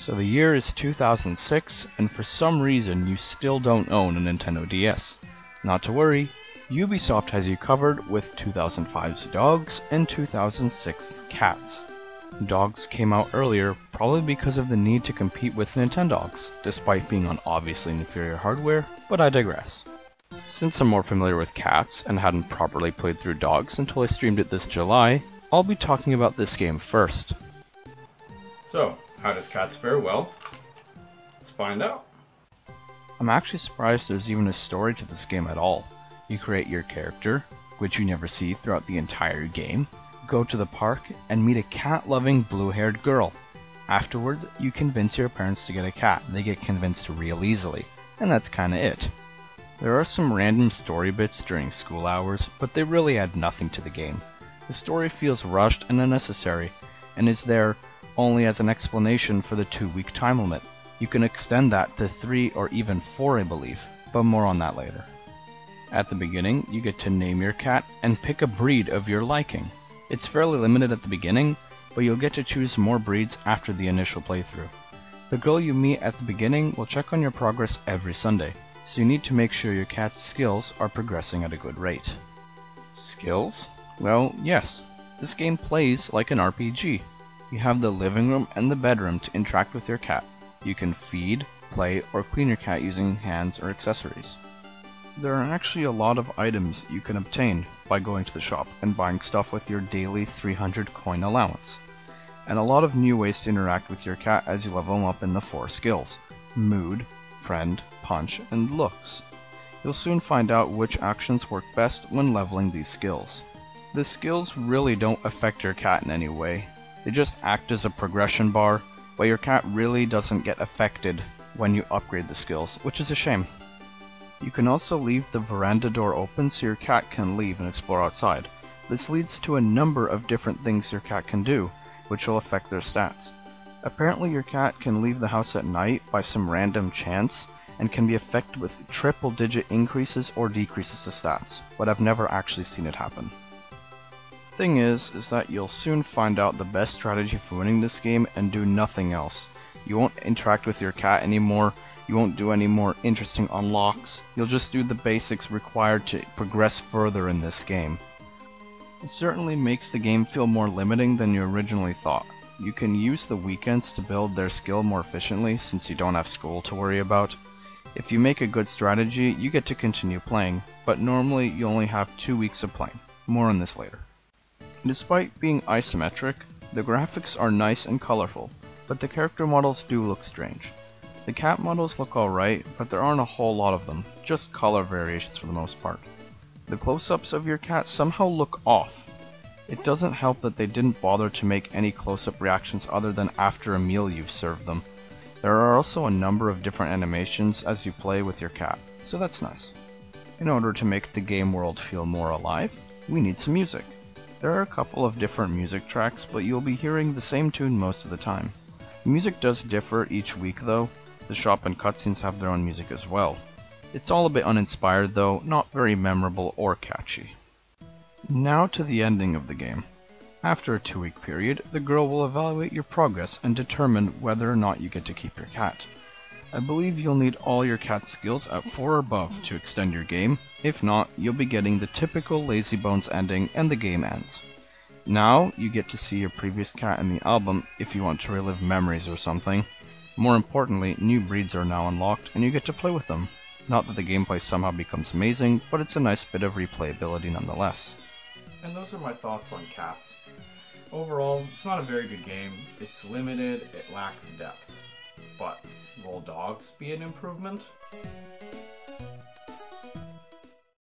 So the year is 2006, and for some reason you still don't own a Nintendo DS. Not to worry, Ubisoft has you covered with 2005's Dogz and 2006's Catz. Dogz came out earlier, probably because of the need to compete with Nintendogs, despite being on obviously inferior hardware, but I digress. Since I'm more familiar with Catz and hadn't properly played through Dogz until I streamed it this July, I'll be talking about this game first. So, how does Catz fare? Well, let's find out. I'm actually surprised there's even a story to this game at all. You create your character, which you never see throughout the entire game, go to the park, and meet a cat loving blue haired girl. Afterwards, you convince your parents to get a cat. They get convinced real easily, and that's kinda it. There are some random story bits during school hours, but they really add nothing to the game. The story feels rushed and unnecessary, and is there only as an explanation for the two week time limit. You can extend that to three or even four, I believe, but more on that later. At the beginning, you get to name your cat and pick a breed of your liking. It's fairly limited at the beginning, but you'll get to choose more breeds after the initial playthrough. The girl you meet at the beginning will check on your progress every Sunday, so you need to make sure your cat's skills are progressing at a good rate. Skills? Well, yes. This game plays like an RPG. You have the living room and the bedroom to interact with your cat. You can feed, play, or clean your cat using hands or accessories. There are actually a lot of items you can obtain by going to the shop and buying stuff with your daily 300 coin allowance. And a lot of new ways to interact with your cat as you level them up in the four skills mood, friend, punch, and looks. You'll soon find out which actions work best when leveling these skills. The skills really don't affect your cat in any way, they just act as a progression bar, but your cat really doesn't get affected when you upgrade the skills, which is a shame. You can also leave the veranda door open so your cat can leave and explore outside. This leads to a number of different things your cat can do, which will affect their stats. Apparently your cat can leave the house at night by some random chance, and can be affected with triple digit increases or decreases to stats, but I've never actually seen it happen. Thing is, is that you'll soon find out the best strategy for winning this game and do nothing else. You won't interact with your cat anymore, you won't do any more interesting unlocks, you'll just do the basics required to progress further in this game. It certainly makes the game feel more limiting than you originally thought. You can use the weekends to build their skill more efficiently since you don't have school to worry about. If you make a good strategy, you get to continue playing, but normally you only have two weeks of playing. More on this later. Despite being isometric, the graphics are nice and colorful, but the character models do look strange. The cat models look alright, but there aren't a whole lot of them, just color variations for the most part. The close-ups of your cat somehow look off. It doesn't help that they didn't bother to make any close-up reactions other than after a meal you've served them. There are also a number of different animations as you play with your cat, so that's nice. In order to make the game world feel more alive, we need some music. There are a couple of different music tracks, but you'll be hearing the same tune most of the time. The music does differ each week though, the shop and cutscenes have their own music as well. It's all a bit uninspired though, not very memorable or catchy. Now to the ending of the game. After a two week period, the girl will evaluate your progress and determine whether or not you get to keep your cat. I believe you'll need all your cat skills at 4 or above to extend your game, if not, you'll be getting the typical Lazy Bones ending and the game ends. Now, you get to see your previous cat in the album if you want to relive memories or something. More importantly, new breeds are now unlocked and you get to play with them. Not that the gameplay somehow becomes amazing, but it's a nice bit of replayability nonetheless. And those are my thoughts on Catz. Overall, it's not a very good game. It's limited, it lacks depth. But will Dogz be an improvement?